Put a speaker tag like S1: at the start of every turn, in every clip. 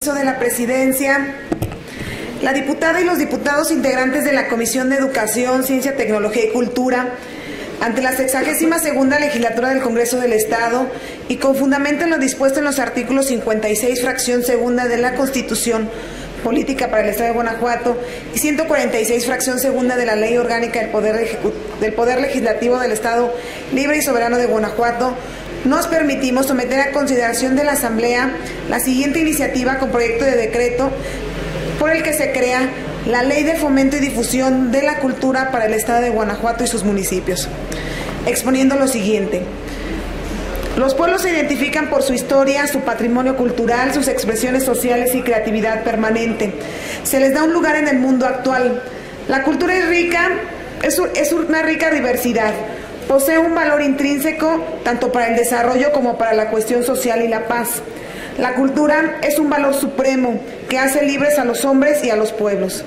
S1: de la presidencia, la diputada y los diputados integrantes de la Comisión de Educación, Ciencia, Tecnología y Cultura, ante la 62 segunda legislatura del Congreso del Estado y con fundamento en lo dispuesto en los artículos 56, fracción segunda de la Constitución Política para el Estado de Guanajuato y 146, fracción segunda de la Ley Orgánica del Poder, del Poder Legislativo del Estado Libre y Soberano de Guanajuato, nos permitimos someter a consideración de la Asamblea la siguiente iniciativa con proyecto de decreto por el que se crea la Ley de Fomento y Difusión de la Cultura para el Estado de Guanajuato y sus municipios, exponiendo lo siguiente. Los pueblos se identifican por su historia, su patrimonio cultural, sus expresiones sociales y creatividad permanente. Se les da un lugar en el mundo actual. La cultura es rica, es una rica diversidad Posee un valor intrínseco tanto para el desarrollo como para la cuestión social y la paz. La cultura es un valor supremo que hace libres a los hombres y a los pueblos.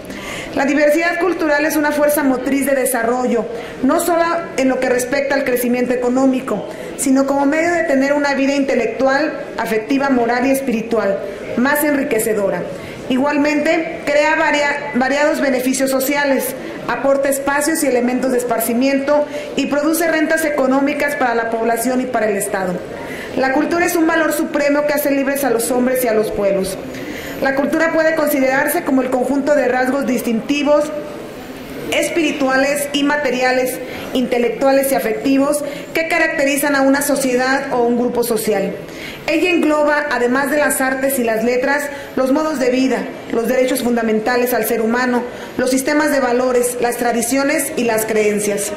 S1: La diversidad cultural es una fuerza motriz de desarrollo, no solo en lo que respecta al crecimiento económico, sino como medio de tener una vida intelectual, afectiva, moral y espiritual más enriquecedora. Igualmente, crea variados beneficios sociales, aporta espacios y elementos de esparcimiento y produce rentas económicas para la población y para el Estado. La cultura es un valor supremo que hace libres a los hombres y a los pueblos. La cultura puede considerarse como el conjunto de rasgos distintivos espirituales y materiales, intelectuales y afectivos que caracterizan a una sociedad o un grupo social. Ella engloba, además de las artes y las letras, los modos de vida, los derechos fundamentales al ser humano, los sistemas de valores, las tradiciones y las creencias.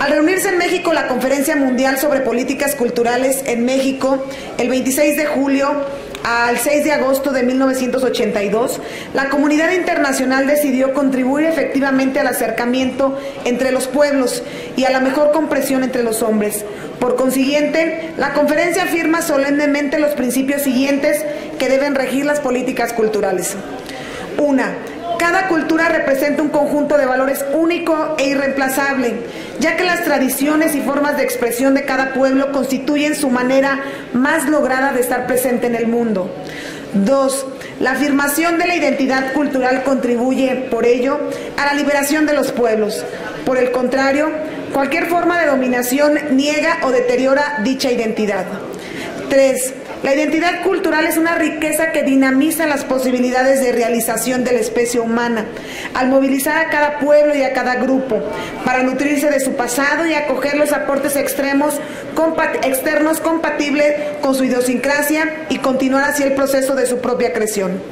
S1: Al reunirse en México la Conferencia Mundial sobre Políticas Culturales en México el 26 de julio, al 6 de agosto de 1982, la comunidad internacional decidió contribuir efectivamente al acercamiento entre los pueblos y a la mejor comprensión entre los hombres. Por consiguiente, la conferencia afirma solemnemente los principios siguientes que deben regir las políticas culturales. Una, cada cultura representa un conjunto de valores único e irreemplazable, ya que las tradiciones y formas de expresión de cada pueblo constituyen su manera más lograda de estar presente en el mundo. Dos, la afirmación de la identidad cultural contribuye, por ello, a la liberación de los pueblos. Por el contrario, cualquier forma de dominación niega o deteriora dicha identidad. Tres, la identidad cultural es una riqueza que dinamiza las posibilidades de realización de la especie humana, al movilizar a cada pueblo y a cada grupo, para nutrirse de su pasado y acoger los aportes extremos, externos compatibles con su idiosincrasia y continuar así el proceso de su propia creación.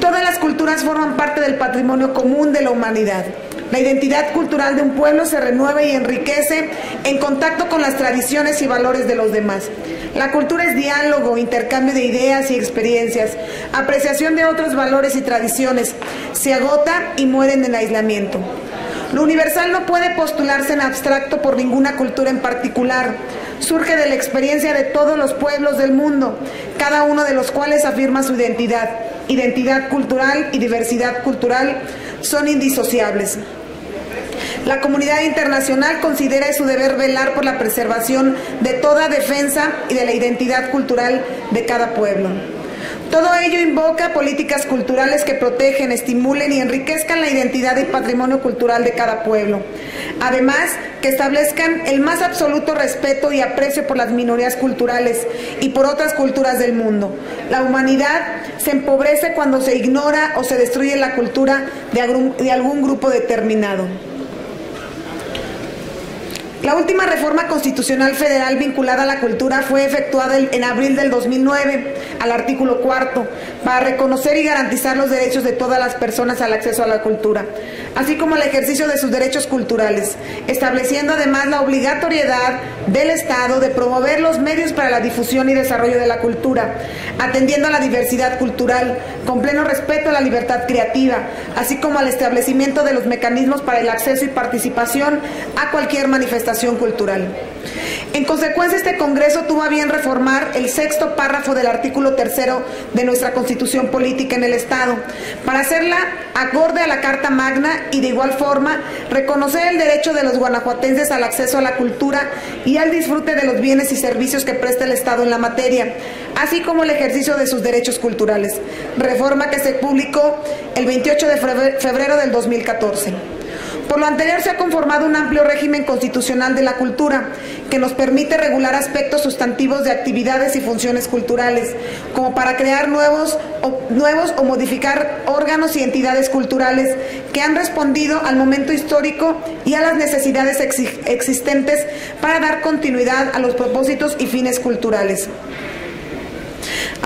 S1: Todas las culturas forman parte del patrimonio común de la humanidad. La identidad cultural de un pueblo se renueva y enriquece en contacto con las tradiciones y valores de los demás. La cultura es diálogo, intercambio de ideas y experiencias, apreciación de otros valores y tradiciones. Se agota y muere en aislamiento. Lo universal no puede postularse en abstracto por ninguna cultura en particular. Surge de la experiencia de todos los pueblos del mundo, cada uno de los cuales afirma su identidad. Identidad cultural y diversidad cultural son indisociables. La comunidad internacional considera su deber velar por la preservación de toda defensa y de la identidad cultural de cada pueblo. Todo ello invoca políticas culturales que protegen, estimulen y enriquezcan la identidad y patrimonio cultural de cada pueblo. Además, que establezcan el más absoluto respeto y aprecio por las minorías culturales y por otras culturas del mundo. La humanidad se empobrece cuando se ignora o se destruye la cultura de algún, de algún grupo determinado. La última reforma constitucional federal vinculada a la cultura fue efectuada en abril del 2009 al artículo cuarto para reconocer y garantizar los derechos de todas las personas al acceso a la cultura, así como el ejercicio de sus derechos culturales, estableciendo además la obligatoriedad del Estado de promover los medios para la difusión y desarrollo de la cultura, atendiendo a la diversidad cultural, con pleno respeto a la libertad creativa, así como al establecimiento de los mecanismos para el acceso y participación a cualquier manifestación cultural. En consecuencia, este Congreso tuvo a bien reformar el sexto párrafo del artículo tercero de nuestra Constitución Política en el Estado, para hacerla acorde a la Carta Magna y de igual forma reconocer el derecho de los guanajuatenses al acceso a la cultura y al disfrute de los bienes y servicios que presta el Estado en la materia, así como el ejercicio de sus derechos culturales, reforma que se publicó el 28 de febrero del 2014. Por lo anterior se ha conformado un amplio régimen constitucional de la cultura que nos permite regular aspectos sustantivos de actividades y funciones culturales, como para crear nuevos o, nuevos o modificar órganos y entidades culturales que han respondido al momento histórico y a las necesidades existentes para dar continuidad a los propósitos y fines culturales.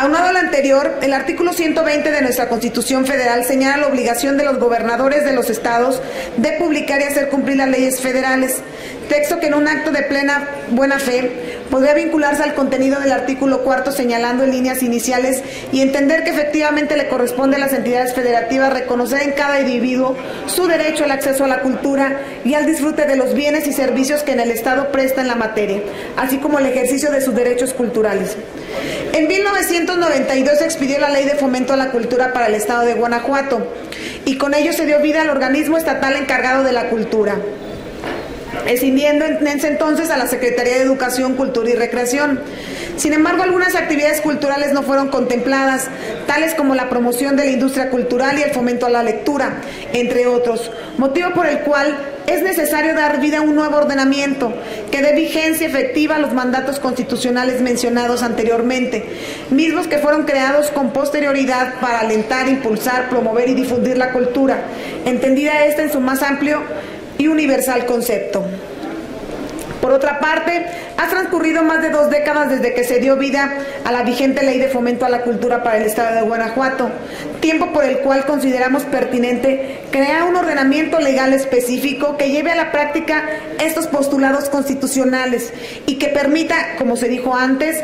S1: Aunado a lo anterior, el artículo 120 de nuestra Constitución Federal señala la obligación de los gobernadores de los estados de publicar y hacer cumplir las leyes federales, texto que en un acto de plena buena fe podría vincularse al contenido del artículo cuarto señalando en líneas iniciales y entender que efectivamente le corresponde a las entidades federativas reconocer en cada individuo su derecho al acceso a la cultura y al disfrute de los bienes y servicios que en el Estado presta en la materia, así como el ejercicio de sus derechos culturales. En 1992 se expidió la Ley de Fomento a la Cultura para el Estado de Guanajuato y con ello se dio vida al organismo estatal encargado de la cultura escindiendo en ese entonces a la Secretaría de Educación, Cultura y Recreación. Sin embargo, algunas actividades culturales no fueron contempladas, tales como la promoción de la industria cultural y el fomento a la lectura, entre otros, motivo por el cual es necesario dar vida a un nuevo ordenamiento que dé vigencia efectiva a los mandatos constitucionales mencionados anteriormente, mismos que fueron creados con posterioridad para alentar, impulsar, promover y difundir la cultura, entendida esta en su más amplio y universal concepto. Por otra parte, ha transcurrido más de dos décadas desde que se dio vida a la vigente ley de fomento a la cultura para el Estado de Guanajuato, tiempo por el cual consideramos pertinente crear un ordenamiento legal específico que lleve a la práctica estos postulados constitucionales y que permita, como se dijo antes,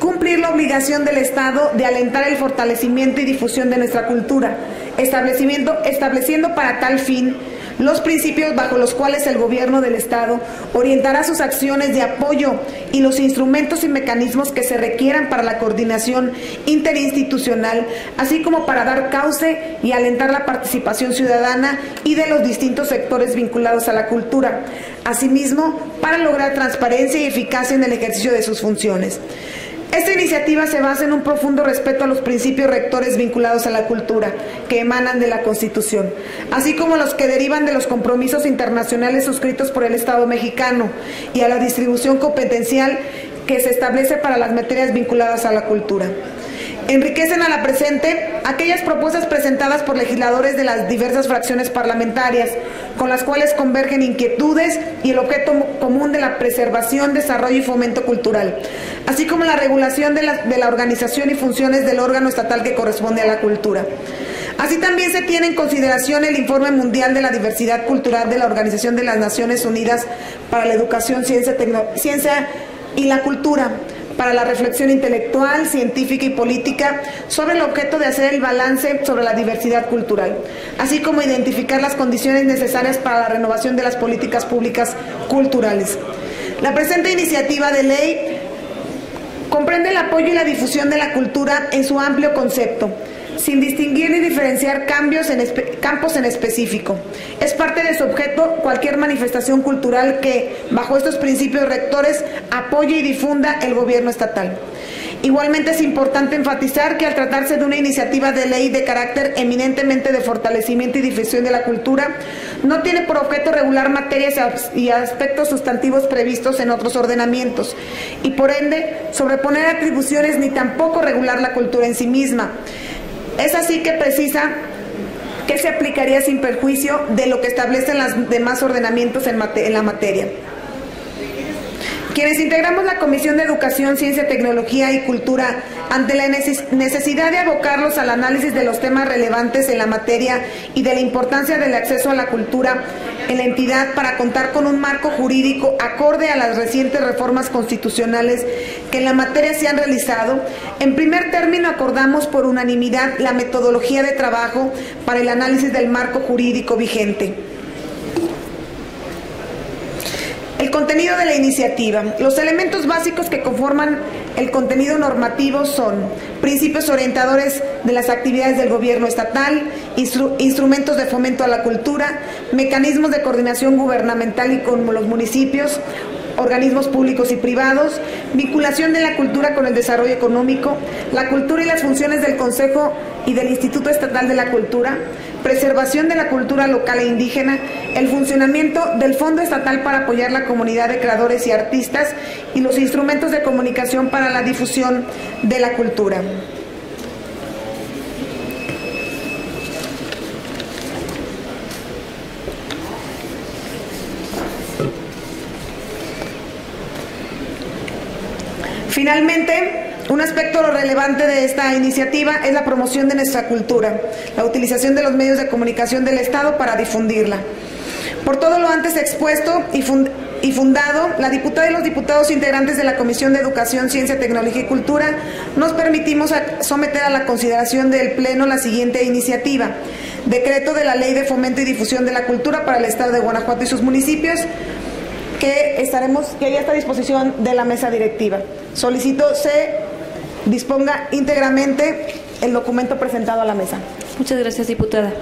S1: cumplir la obligación del Estado de alentar el fortalecimiento y difusión de nuestra cultura, estableciendo para tal fin los principios bajo los cuales el gobierno del Estado orientará sus acciones de apoyo y los instrumentos y mecanismos que se requieran para la coordinación interinstitucional, así como para dar cauce y alentar la participación ciudadana y de los distintos sectores vinculados a la cultura. Asimismo, para lograr transparencia y eficacia en el ejercicio de sus funciones. Esta iniciativa se basa en un profundo respeto a los principios rectores vinculados a la cultura que emanan de la Constitución, así como los que derivan de los compromisos internacionales suscritos por el Estado mexicano y a la distribución competencial que se establece para las materias vinculadas a la cultura. Enriquecen a la presente aquellas propuestas presentadas por legisladores de las diversas fracciones parlamentarias, con las cuales convergen inquietudes y el objeto común de la preservación, desarrollo y fomento cultural, así como la regulación de la, de la organización y funciones del órgano estatal que corresponde a la cultura. Así también se tiene en consideración el Informe Mundial de la Diversidad Cultural de la Organización de las Naciones Unidas para la Educación, Ciencia, Ciencia y la Cultura, para la reflexión intelectual, científica y política sobre el objeto de hacer el balance sobre la diversidad cultural, así como identificar las condiciones necesarias para la renovación de las políticas públicas culturales. La presente iniciativa de ley comprende el apoyo y la difusión de la cultura en su amplio concepto sin distinguir ni diferenciar cambios en campos en específico. Es parte de su objeto cualquier manifestación cultural que, bajo estos principios rectores, apoye y difunda el gobierno estatal. Igualmente es importante enfatizar que al tratarse de una iniciativa de ley de carácter eminentemente de fortalecimiento y difusión de la cultura, no tiene por objeto regular materias y aspectos sustantivos previstos en otros ordenamientos y por ende sobreponer atribuciones ni tampoco regular la cultura en sí misma. Es así que precisa que se aplicaría sin perjuicio de lo que establecen los demás ordenamientos en, la materia. Quienes integramos la Comisión de Educación, Ciencia, Tecnología y Cultura, ante la necesidad de abocarlos al análisis de los temas relevantes en la materia y de la importancia del acceso a la cultura en la entidad para contar con un marco jurídico acorde a las recientes reformas constitucionales que en la materia se han realizado, en primer término acordamos por unanimidad la metodología de trabajo para el análisis del marco jurídico vigente. El contenido de la iniciativa. Los elementos básicos que conforman el contenido normativo son principios orientadores de las actividades del gobierno estatal, instrumentos de fomento a la cultura, mecanismos de coordinación gubernamental y con los municipios, organismos públicos y privados, vinculación de la cultura con el desarrollo económico, la cultura y las funciones del Consejo y del Instituto Estatal de la Cultura, preservación de la cultura local e indígena, el funcionamiento del Fondo Estatal para apoyar la comunidad de creadores y artistas y los instrumentos de comunicación para la difusión de la cultura. Finalmente, un aspecto relevante de esta iniciativa es la promoción de nuestra cultura, la utilización de los medios de comunicación del Estado para difundirla. Por todo lo antes expuesto y, fundado, la diputada y los diputados integrantes de la Comisión de Educación, Ciencia, Tecnología y Cultura nos permitimos someter a la consideración del Pleno la siguiente iniciativa. Decreto de la Ley de Fomento y Difusión de la Cultura para el Estado de Guanajuato y sus municipios, que estaremos, que ya está a disposición de la mesa directiva. Solicito se disponga íntegramente el documento presentado a la mesa.
S2: Muchas gracias, diputada.